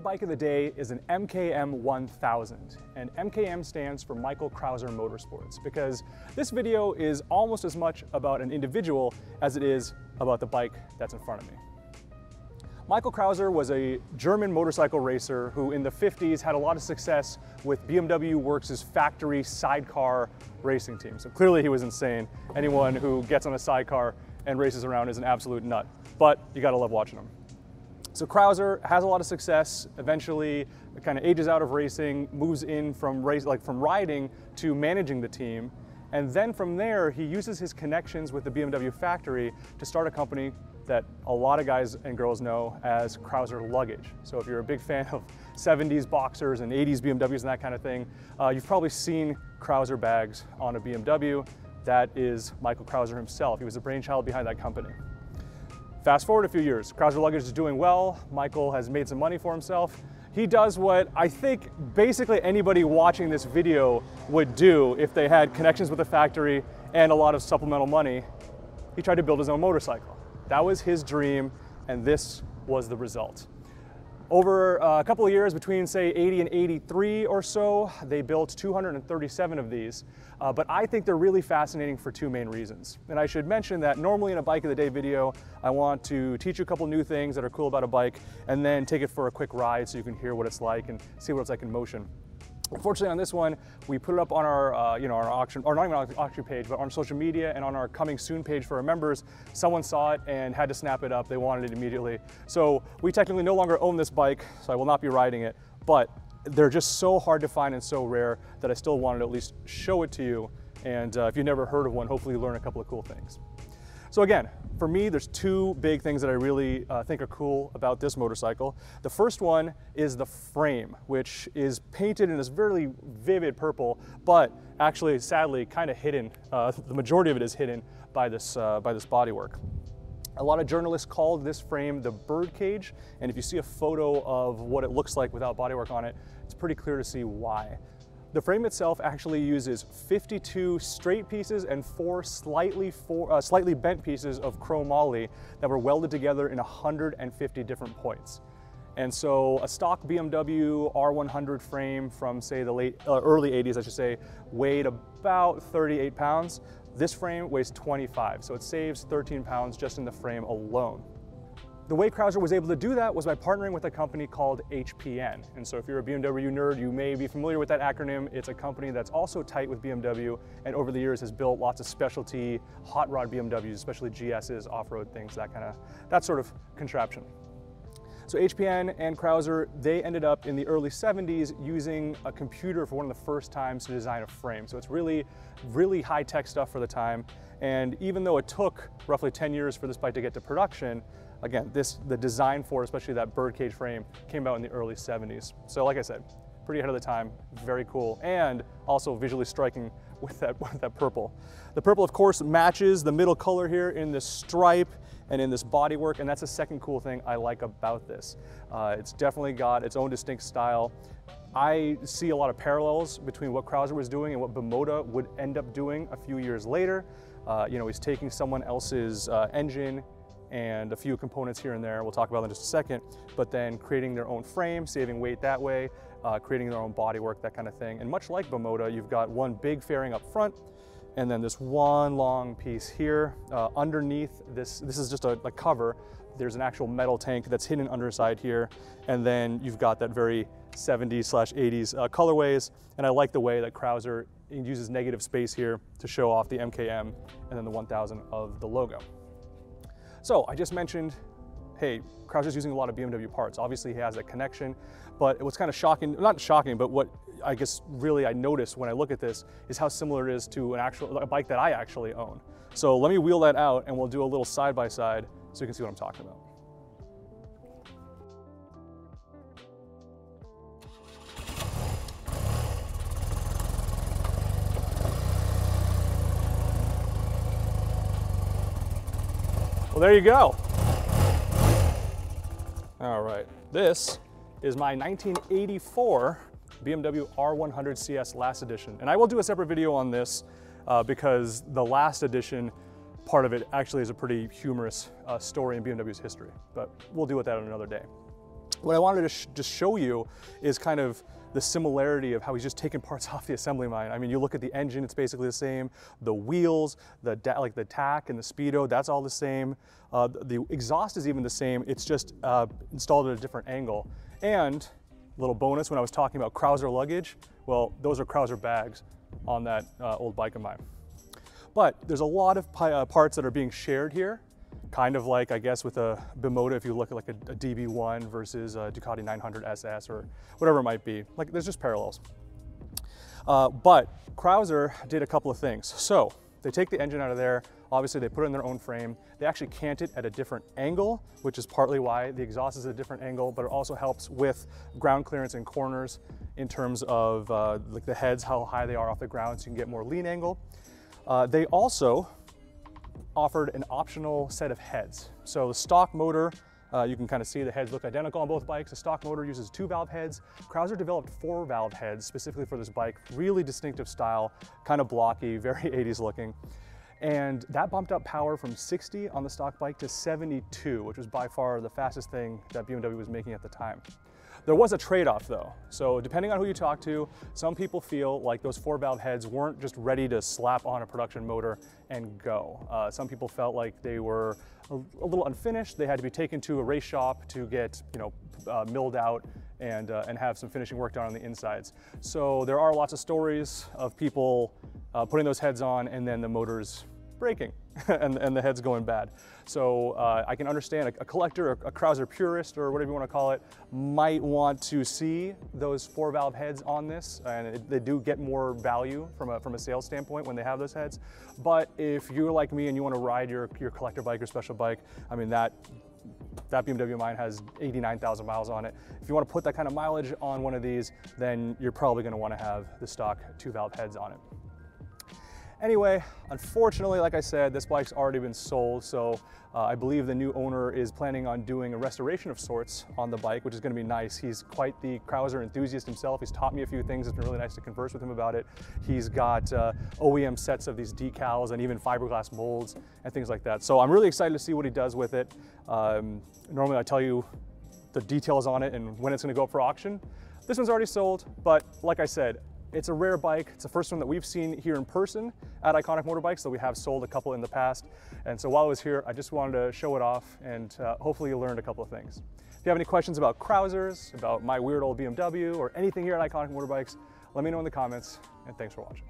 Today's bike of the day is an MKM 1000, and MKM stands for Michael Krauser Motorsports because this video is almost as much about an individual as it is about the bike that's in front of me. Michael Krauser was a German motorcycle racer who in the 50s had a lot of success with BMW Works' factory sidecar racing team. So clearly he was insane. Anyone who gets on a sidecar and races around is an absolute nut, but you gotta love watching him. So Krauser has a lot of success, eventually kind of ages out of racing, moves in from race, like from riding to managing the team. And then from there, he uses his connections with the BMW factory to start a company that a lot of guys and girls know as Krauser Luggage. So if you're a big fan of 70s boxers and 80s BMWs and that kind of thing, uh, you've probably seen Krauser bags on a BMW. That is Michael Krauser himself. He was the brainchild behind that company. Fast forward a few years, Krauser Luggage is doing well. Michael has made some money for himself. He does what I think basically anybody watching this video would do if they had connections with the factory and a lot of supplemental money. He tried to build his own motorcycle. That was his dream, and this was the result. Over uh, a couple of years, between say 80 and 83 or so, they built 237 of these. Uh, but I think they're really fascinating for two main reasons. And I should mention that normally in a bike of the day video, I want to teach you a couple new things that are cool about a bike and then take it for a quick ride so you can hear what it's like and see what it's like in motion. Unfortunately on this one, we put it up on our, uh, you know, our auction, or not even our auction page, but on social media and on our coming soon page for our members. Someone saw it and had to snap it up. They wanted it immediately. So we technically no longer own this bike, so I will not be riding it, but they're just so hard to find and so rare that I still wanted to at least show it to you. And uh, if you've never heard of one, hopefully you learn a couple of cool things. So again, for me, there's two big things that I really uh, think are cool about this motorcycle. The first one is the frame, which is painted in this very vivid purple, but actually, sadly, kind of hidden. Uh, the majority of it is hidden by this, uh, by this bodywork. A lot of journalists called this frame the birdcage, and if you see a photo of what it looks like without bodywork on it, it's pretty clear to see why. The frame itself actually uses 52 straight pieces and four slightly, four, uh, slightly bent pieces of chromoly that were welded together in 150 different points. And so a stock BMW R100 frame from say the late, uh, early 80s, I should say, weighed about 38 pounds. This frame weighs 25, so it saves 13 pounds just in the frame alone. The way Krauser was able to do that was by partnering with a company called HPN. And so if you're a BMW nerd, you may be familiar with that acronym. It's a company that's also tight with BMW and over the years has built lots of specialty hot rod BMWs, especially GSs, off-road things, that kind of, that sort of contraption. So HPN and Krauser, they ended up in the early 70s using a computer for one of the first times to design a frame. So it's really, really high-tech stuff for the time. And even though it took roughly 10 years for this bike to get to production, again, this the design for especially that birdcage frame came out in the early 70s. So like I said, pretty ahead of the time, very cool, and also visually striking with that, with that purple. The purple, of course, matches the middle color here in this stripe and in this bodywork, and that's the second cool thing I like about this. Uh, it's definitely got its own distinct style. I see a lot of parallels between what Krauser was doing and what Bimota would end up doing a few years later. Uh, you know, he's taking someone else's uh, engine and a few components here and there. We'll talk about in just a second, but then creating their own frame, saving weight that way, uh, creating their own bodywork, that kind of thing. And much like Bimota, you've got one big fairing up front, and then this one long piece here. Uh, underneath this, this is just a, a, cover. There's an actual metal tank that's hidden underside here. And then you've got that very 70s slash 80s uh, colorways. And I like the way that Krauser uses negative space here to show off the MKM and then the 1000 of the logo. So I just mentioned, hey, Krauser's using a lot of BMW parts. Obviously he has that connection, but was kind of shocking, not shocking, but what I guess really I noticed when I look at this is how similar it is to an actual a bike that I actually own. So let me wheel that out and we'll do a little side by side so you can see what I'm talking about. Well, there you go. All right, this is my 1984 BMW R100 CS last edition. And I will do a separate video on this uh, because the last edition part of it actually is a pretty humorous uh, story in BMW's history, but we'll deal with that on another day. What I wanted to sh just show you is kind of the similarity of how he's just taking parts off the assembly line. I mean, you look at the engine, it's basically the same. The wheels, the like the tach and the speedo, that's all the same. Uh, the exhaust is even the same. It's just uh, installed at a different angle. And little bonus when I was talking about Krauser luggage, well, those are Krauser bags on that uh, old bike of mine. But there's a lot of uh, parts that are being shared here kind of like, I guess, with a Bimota, if you look at like a, a DB1 versus a Ducati 900 SS or whatever it might be. Like, there's just parallels. Uh, but Krauser did a couple of things. So they take the engine out of there. Obviously, they put it in their own frame. They actually cant it at a different angle, which is partly why the exhaust is at a different angle, but it also helps with ground clearance in corners in terms of uh, like the heads, how high they are off the ground, so you can get more lean angle. Uh, they also offered an optional set of heads. So the stock motor, uh, you can kind of see the heads look identical on both bikes. The stock motor uses two valve heads. Krauser developed four valve heads specifically for this bike. Really distinctive style, kind of blocky, very 80s looking. And that bumped up power from 60 on the stock bike to 72, which was by far the fastest thing that BMW was making at the time. There was a trade-off though. So depending on who you talk to, some people feel like those four valve heads weren't just ready to slap on a production motor and go. Uh, some people felt like they were a, a, little unfinished. They had to be taken to a race shop to get, you know, uh, milled out and, uh, and have some finishing work done on the insides. So there are lots of stories of people uh, putting those heads on and then the motors breaking and, and the head's going bad. So uh, I can understand a, a collector, a, a Krauser purist, or whatever you want to call it, might want to see those four valve heads on this, and it, they do get more value from a, from a sales standpoint when they have those heads. But if you're like me and you want to ride your, your collector bike or special bike, I mean, that that BMW mine has 89,000 miles on it. If you want to put that kind of mileage on one of these, then you're probably going to want to have the stock two valve heads on it. Anyway, unfortunately, like I said, this bike's already been sold, so uh, I believe the new owner is planning on doing a restoration of sorts on the bike, which is gonna be nice. He's quite the Krauser enthusiast himself. He's taught me a few things. It's been really nice to converse with him about it. He's got uh, OEM sets of these decals and even fiberglass molds and things like that. So I'm really excited to see what he does with it. Um, normally I tell you the details on it and when it's gonna go up for auction. This one's already sold, but like I said, it's a rare bike. It's the first one that we've seen here in person at Iconic Motorbikes, though we have sold a couple in the past. And so while I was here, I just wanted to show it off and uh, hopefully you learned a couple of things. If you have any questions about Krausers, about my weird old BMW, or anything here at Iconic Motorbikes, let me know in the comments, and thanks for watching.